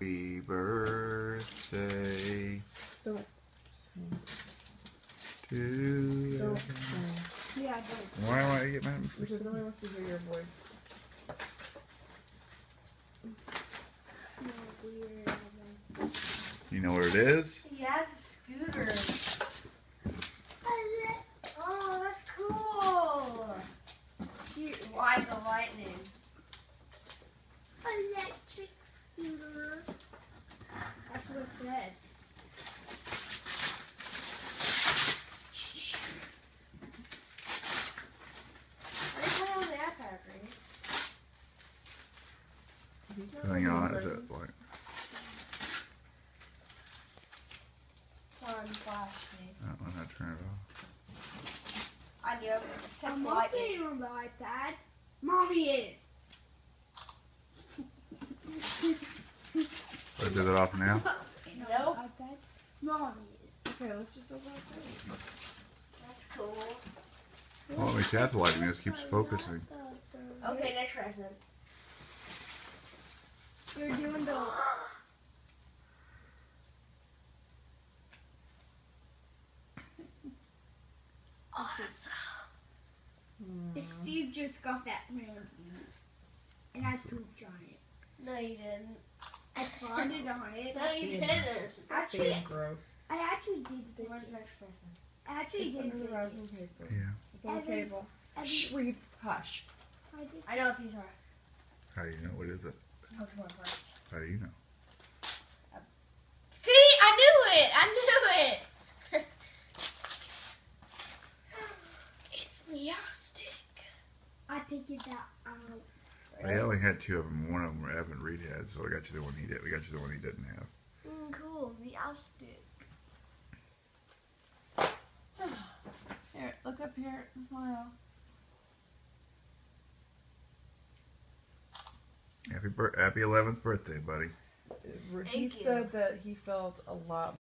Happy birthday Don't sing. to you. Don't sing. Yeah, don't. Why do I get mad? Because nobody wants to hear your voice. You know where it is? He has a scooter. Oh, that's cool. Cute. Ride the lightning. Electric scooter. That's what it says. I just went on the app factory. He's not Hang having on, is it like? Sun flash me. I don't know how to turn it off. I knew it. Took I'm the not lightning. on the iPad. Mommy is. Oh, Is it off now? Nope. iPad. Mommy is. Okay, let's just open it. That's cool. Well, let me tap the light. It just keeps focusing. Okay, next present. You're doing. Awesome. If hmm. Steve just got that round, and I pooped on it. No, you didn't. I farted on it. No, you Being- didn't. Actually, Being gross. I actually did think Where's the next present? I actually It's did under the think wrapping paper. Yeah. It's on the table. I Shh, read. Hush. I did. I know what these are. How do you know? What is it? Pokemon cards. How do you know? See, I knew it. I knew it. it's Meowstic. I picked it out. out. I only had two of them. One of them Evan Reed had, so I got you the one he did. We got you the one he didn't have. Mm, cool, Meowstic. Here, look up here and smile. Happy happy 11th birthday, buddy. He you. said that he felt a lot